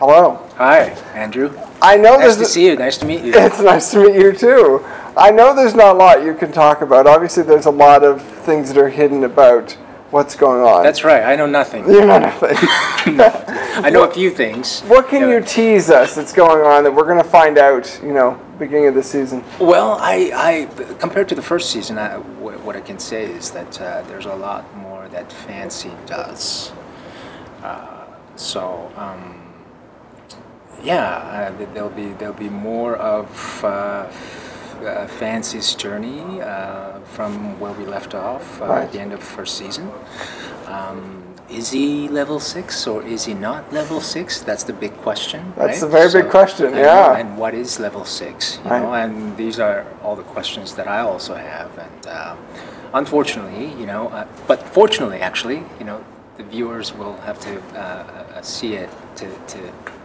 Hello. Hi, Andrew. I know Nice to see you. Nice to meet you. It's nice to meet you too. I know there's not a lot you can talk about. Obviously, there's a lot of things that are hidden about what's going on. That's right. I know nothing. you know nothing. I know a few things. what can Yeah. you tease us that's going on that we're going to find out? You know, beginning of the season. Well, I, I compared to the first season, I, what I can say is that uh, there's a lot more that Fancy does. Uh, so, um, yeah, uh, there'll be there'll be more of uh, uh, Fancy's journey uh, from where we left off uh, Right. at the end of first season. Um, is he level six or is he not level six? That's the big question. That's right? a very big question, and- yeah. And what is level six? You Right. know, and these are all the questions that I also have. And um, unfortunately, you know, uh, but fortunately, actually, you know, the viewers will have to uh, uh, see it to, to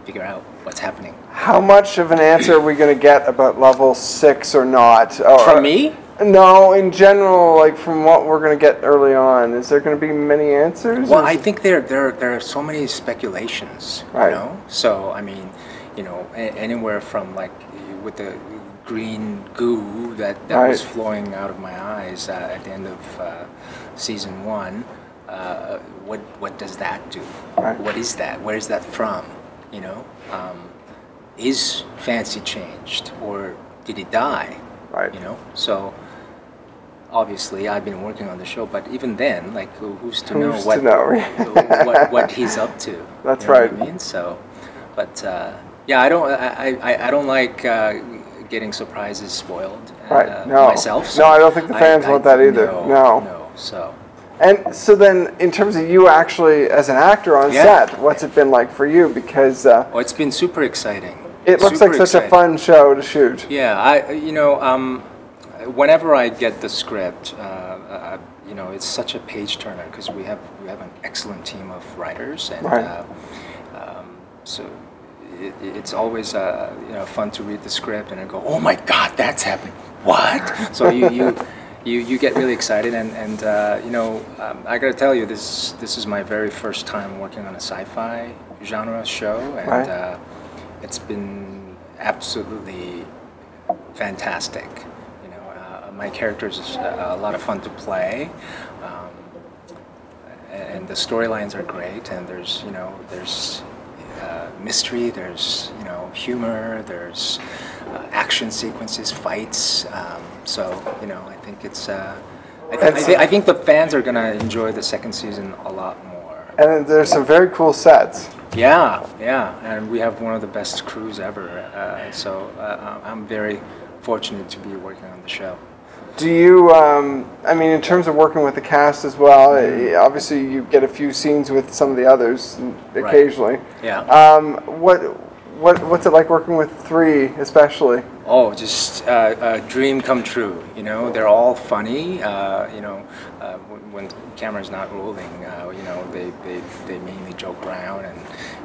figure out what's happening. How much of an answer are we going to get about level six or not? Or- From me? No, in general, like from what we're going to get early on, is there going to be many answers? Well, I think there there there are so many speculations, Right. you know. So I mean, you know, a- anywhere from like with the green goo that, that was flowing out of my eyes uh, at the end of uh, season one. Uh, what what does that do? Right. What is that? Where is that from? You know, um, is Fancy changed or did he die? Right. You know, so obviously I've been working on the show, but even then, like who, who's to know Who's to what, know? what what he's up to? That's you know right. What I mean, so, but uh, yeah, I don't I, I, I don't like uh, getting surprises spoiled. Right, Uh, no. Myself. No, I don't think the fans want that either. No. No. No. So. And so then, in terms of you actually as an actor on Yeah. set, what's it been like for you? Because uh, Oh, it's been super exciting. it looks Super like such a fun show to shoot. Yeah, I you know um, whenever I get the script, uh, uh, you know it's such a page turner because we have we have an excellent team of writers and Right. uh, um, so. It, it's always uh, you know fun to read the script and I go, oh my God, that's happening. What? So you you, you, you get really excited and and uh, you know um, I gotta tell you this this is my very first time working on a sci-fi genre show and Right. uh, it's been absolutely fantastic. You know, uh, my character is a, a lot of fun to play, um, and the storylines are great. And there's you know there's uh, mystery, there's you know humor, there's uh, action sequences, fights. Um, so you know, I think it's. Uh, I, th- I, thi- I think the fans are gonna enjoy the second season a lot more. And there's some very cool sets. Yeah, yeah, and we have one of the best crews ever. Uh, so uh, I'm very fortunate to be working on the show. Do you, um, I mean, in terms of working with the cast as well, eh, obviously you get a few scenes with some of the others occasionally. Yeah. Um, what, what, what's it like working with three, especially? Oh, just uh, a dream come true. You know, they're all funny. Uh, you know, uh, when, when the camera's not rolling, uh, you know, they, they, they mainly joke around, and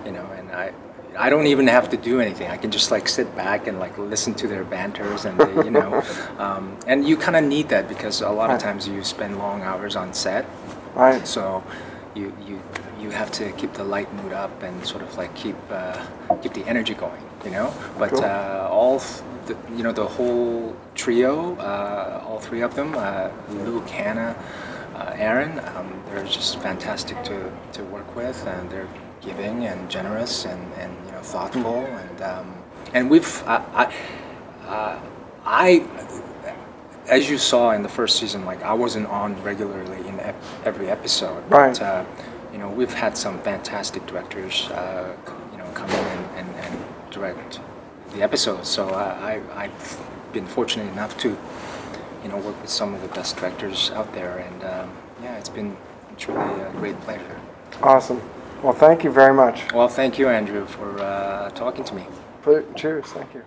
you know, and I. I don't even have to do anything. I can just like sit back and like listen to their banters, and they, you know, um, and you kind of need that because a lot of times you spend long hours on set, Right. So you you you have to keep the light mood up and sort of like keep uh, keep the energy going, you know. But Cool. uh, all th- the, you know the whole trio, uh, all three of them, uh, Luke, Hannah, uh, Aaron, um, they're just fantastic to, to work with, and they're giving and generous and, and you know thoughtful and um, and we've I. I uh, I as you saw in the first season, like I wasn't on regularly in ep- every episode. Right. But, uh, you know, we've had some fantastic directors, uh, you know, come in and, and, and direct the episodes. So uh, I, I've been fortunate enough to, you know, work with some of the best directors out there, and um, yeah, it's been truly a great pleasure. Awesome. Well, thank you very much. Well, thank you, Andrew, for uh, talking to me. Cheers. Thank you.